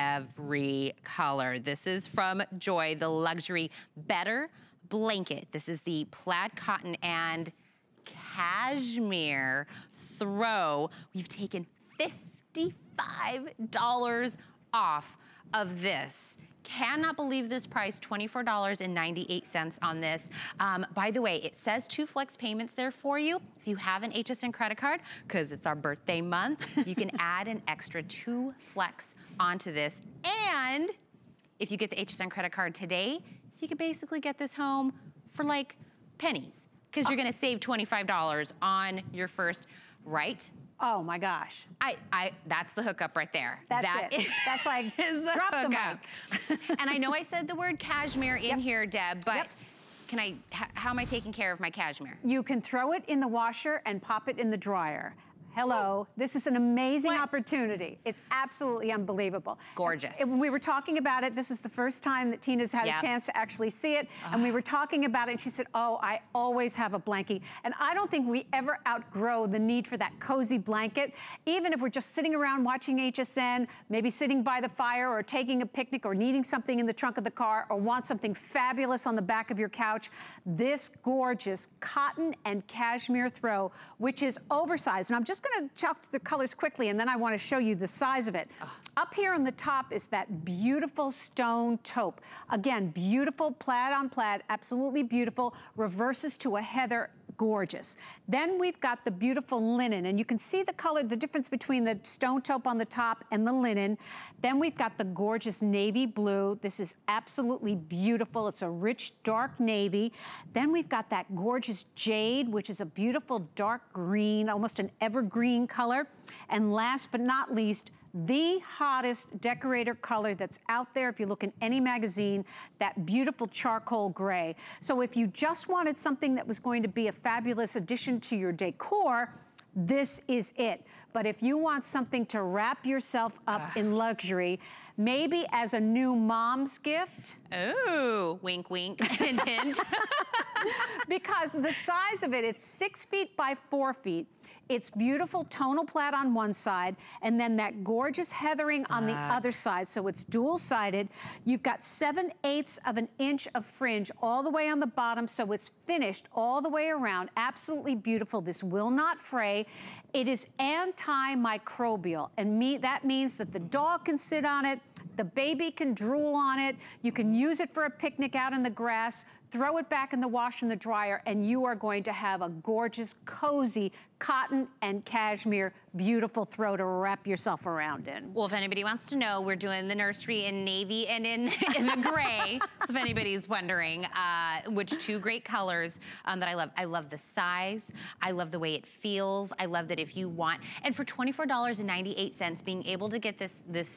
every color. This is from Joy, the luxury better blanket. This is the plaid cotton and cashmere throw. We've taken $55 off of this. Cannot believe this price, $24.98 on this. Um, by the way, it says two flex payments there for you. If you have an HSN credit card, because it's our birthday month, you can add an extra two flex onto this. And if you get the HSN credit card today, you can basically get this home for like pennies because you're gonna save $25 on your first, right? Oh my gosh. I, I, that's the hookup right there. That's that it. Is, that's like, is the drop hookup. the mic. and I know I said the word cashmere in yep. here, Deb, but yep. can I, how am I taking care of my cashmere? You can throw it in the washer and pop it in the dryer. Hello, this is an amazing what? opportunity. It's absolutely unbelievable. Gorgeous. When we were talking about it, this is the first time that Tina's had yep. a chance to actually see it, and we were talking about it, and she said, oh, I always have a blankie. And I don't think we ever outgrow the need for that cozy blanket, even if we're just sitting around watching HSN, maybe sitting by the fire or taking a picnic or needing something in the trunk of the car or want something fabulous on the back of your couch. This gorgeous cotton and cashmere throw, which is oversized, and I'm just just gonna chalk the colors quickly and then I wanna show you the size of it. Oh. Up here on the top is that beautiful stone taupe. Again, beautiful plaid on plaid, absolutely beautiful. Reverses to a heather gorgeous. Then we've got the beautiful linen, and you can see the color, the difference between the stone taupe on the top and the linen. Then we've got the gorgeous navy blue. This is absolutely beautiful. It's a rich, dark navy. Then we've got that gorgeous jade, which is a beautiful dark green, almost an evergreen color. And last but not least, the hottest decorator color that's out there if you look in any magazine, that beautiful charcoal gray. So if you just wanted something that was going to be a fabulous addition to your decor, this is it. But if you want something to wrap yourself up uh. in luxury, maybe as a new mom's gift. Oh, wink, wink, hint, hint. because the size of it, it's six feet by four feet. It's beautiful tonal plaid on one side, and then that gorgeous heathering on the other side. So it's dual-sided. You've got 7 eighths of an inch of fringe all the way on the bottom, so it's finished all the way around. Absolutely beautiful. This will not fray. It is antimicrobial, and me, that means that the dog can sit on it, the baby can drool on it, you can use it for a picnic out in the grass, throw it back in the wash and the dryer, and you are going to have a gorgeous, cozy, cotton and cashmere, beautiful throw to wrap yourself around in. Well, if anybody wants to know, we're doing the nursery in navy and in, in the gray. so if anybody's wondering, uh, which two great colors um, that I love. I love the size. I love the way it feels. I love that if you want, and for $24.98, being able to get this, this